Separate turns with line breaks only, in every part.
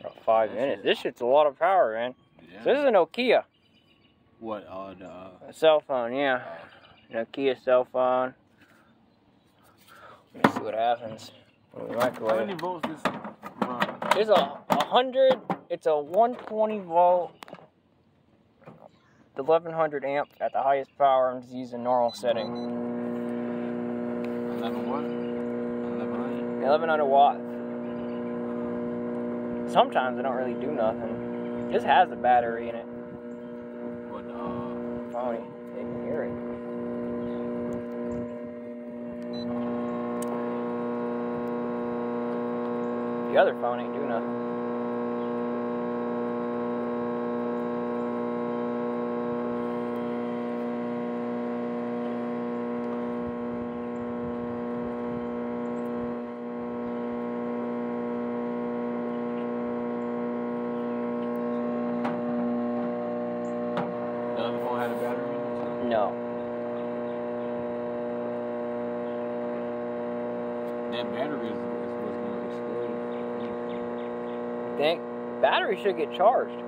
About five
That
minutes.
shit-
This shit's a lot of power, man.
Yeah.
So this is a Nokia
what? Uh, the. Uh,
a cell phone, yeah. Nokia cell phone. Let me see what happens.
how many volts is this run?
It's a, a hundred. It's a 120 volt, 1100 amp at the highest power. I'm just using normal setting.
Eleven what? Eleven hundred.
1100 watt. Sometimes I don't really do nothing. This has the battery in it.
What? Uh,
Phony. They can hear it. The other phone ain't do nothing.
The other phone had a battery in it. too?
No.
That battery is, is what's going to explode.
Think battery should get charged.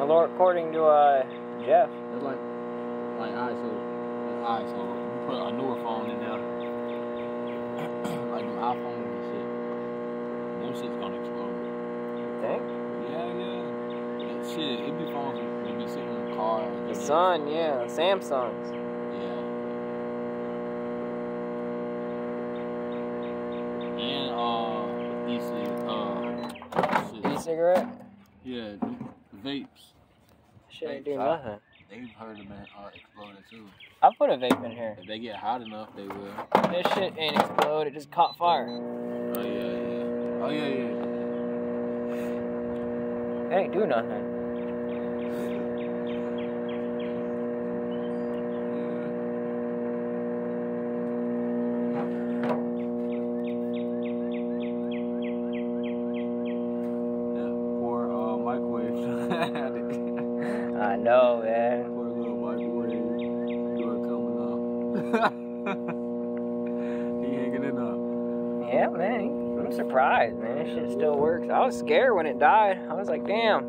According to uh Jeff.
It's like, like, alright, so, alright, so you put a newer phone in there, like an iPhone and shit. Them shit's gonna explode.
Think?
Yeah, yeah. That shit, it be phones that be sitting in the car. and
The sun, yeah. Samsung's.
Yeah. And uh, e uh, shit.
E-cigarette?
Yeah, vapes.
Shit ain't
Vapes,
do nothing.
They've heard of it uh, exploding too.
I put a vape in here.
If they get hot enough, they will.
This shit ain't explode. It just caught fire.
Oh yeah, yeah. Oh yeah, yeah.
It ain't do nothing.
He hanging in up.
Yeah, man. I'm surprised, man. This shit still works. I was scared when it died. I was like, damn.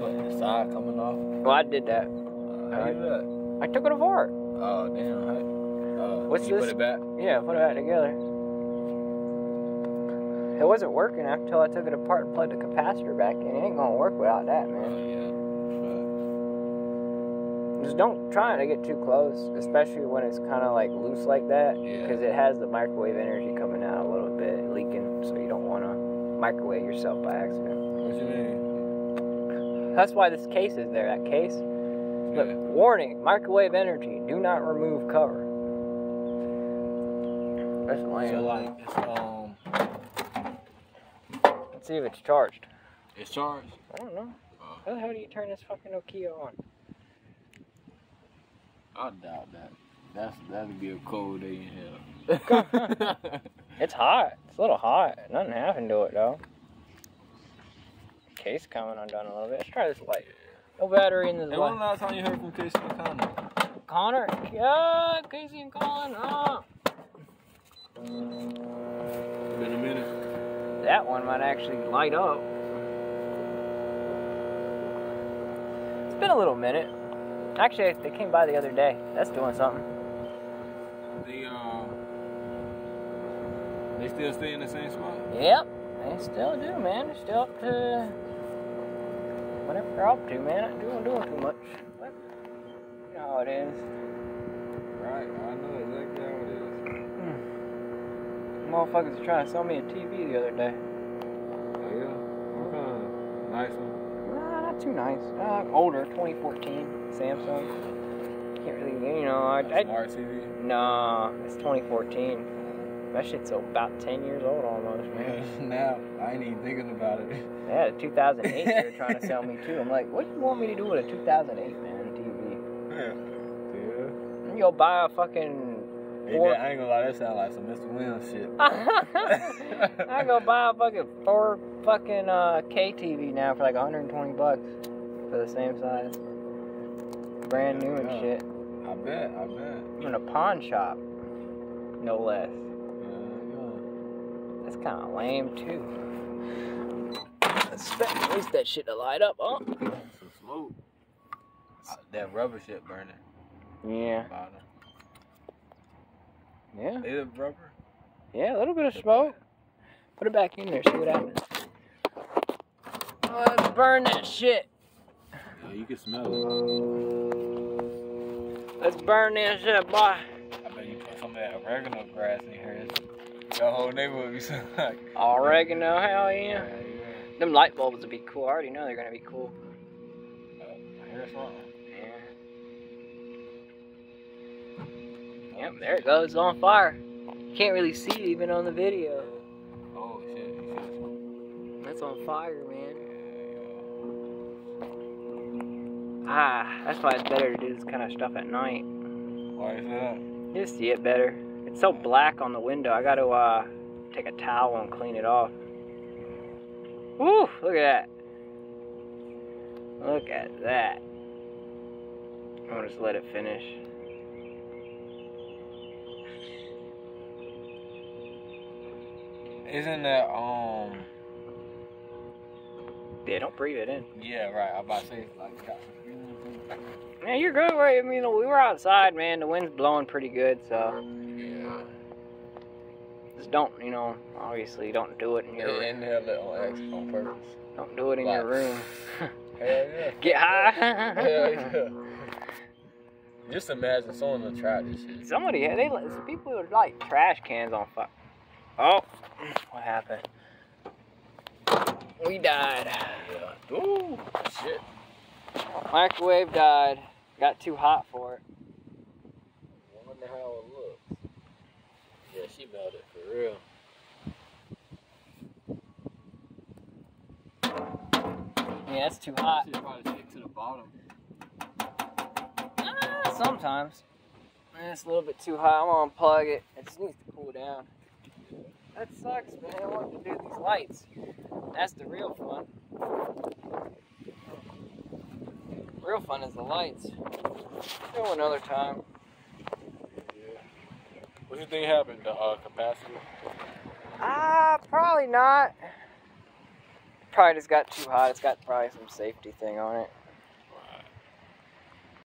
What, the side coming off?
Well, I did that.
Uh, how you do that?
I took it apart.
Oh damn! How, uh,
What's
you
this?
put it back?
Yeah, put it back together. It wasn't working until I took it apart and plugged the capacitor back in. It ain't gonna work without that,
Oh
man.
yeah.
Just don't try to get too close, especially when it's kind of like loose like that,
Yeah.
because it has the microwave energy coming out a little bit, leaking. So you don't want to microwave yourself by accident.
What you mean?
That's why this case is there. That case. Look,
Yeah.
warning: microwave energy. Do not remove cover. That's lame.
So like, it's, um,
Let's see if it's charged.
it's charged.
I don't know.
Oh.
How the hell do you turn this fucking Nokia on?
I doubt that. That's that'd be a cold day in hell.
It's hot. It's a little hot. Nothing happened to it though. Case coming undone a little bit. Let's try this light. No battery in this
and when the last time you heard from Casey McConnell?
Connor, yeah, Casey and Colin. Oh.
Been a minute.
That one might actually light up. It's been a little minute. Actually, they came by the other day. That's doing something.
They um, they still stay in the same spot.
Yep, they still do, man. They're still up to whatever they're up to, man. Not doing doing too much. But you know how it is.
Right. I know exactly how it is.
Motherfuckers are trying to sell me a TV the other day.
Oh yeah.
Not too nice. Uh, older, 2014 Samsung. Can't really, you know, I, I
Smart TV.
nah, it's 2014. That shit's about 10 years old almost, man.
now I ain't even thinking about it.
Yeah, 2008 they were trying to sell me too. I'm like, what do you want me to do with a 2008 man TV?
Yeah. Yeah.
You go buy a fucking Four-
I ain't gonna lie, that sound like some Mr. Williams shit.
I go buy a fucking four fucking uh, K TV now for like 120 bucks for the same size, brand new and
Yeah.
shit.
I bet, I bet.
In a pawn shop, no less.
Yeah,
That's kind of lame too. Expect at least that shit to light up, huh?
Some smoke. That rubber shit burning.
Yeah. Yeah,
rubber?
yeah. A little bit of smoke. Put it back in there. See what happens. Oh, let's burn that shit.
Yeah, you can smell it.
Let's burn that shit, boy.
I bet you put some of that oregano grass in here. The whole neighborhood be so like.
Oregano, hell yeah.
yeah.
Them light bulbs would be cool. I already know they're gonna be cool.
Uh, I hear something.
Yep, there it goes on fire. Can't really see it even on the video.
Oh shit, you see the smoke?
That's on fire, man.
Yeah,
Ah, that's why it's better to do this kind of stuff at night.
Why is that?
You see it better. It's so black on the window. I gotta uh take a towel and clean it off. Woo! Look at that. Look at that. I'm gonna just let it finish.
Isn't that um?
Yeah, don't breathe it in.
Yeah, right. I'm about to say like got some feelings.
Man, you're good, right? I mean, we were outside, man. The wind's blowing pretty good, so
Yeah.
just don't, you know, obviously don't do it in your
Yeah, inhale it on purpose.
don't do it in your room.
Hell yeah.
Get high.
Hell yeah. Just imagine someone to try this shit.
Somebody, they some people would light trash cans on fire. Oh, what happened? We died.
Yeah. Ooh, shit.
Microwave died. Got too hot for it.
Wonder how it looks. Yeah, she melted for real.
Yeah, it's too hot.
She probably stick to the bottom.
Ah, sometimes. Man, it's a little bit too hot. I'm gonna unplug it. It just needs to cool down. That sucks, man. I want to do these lights. That's the real fun. Real fun is the lights. Go another time.
Yeah. What do you think happened? The uh, capacity?
Ah, probably not. Probably just got too hot. It's got probably some safety thing on it.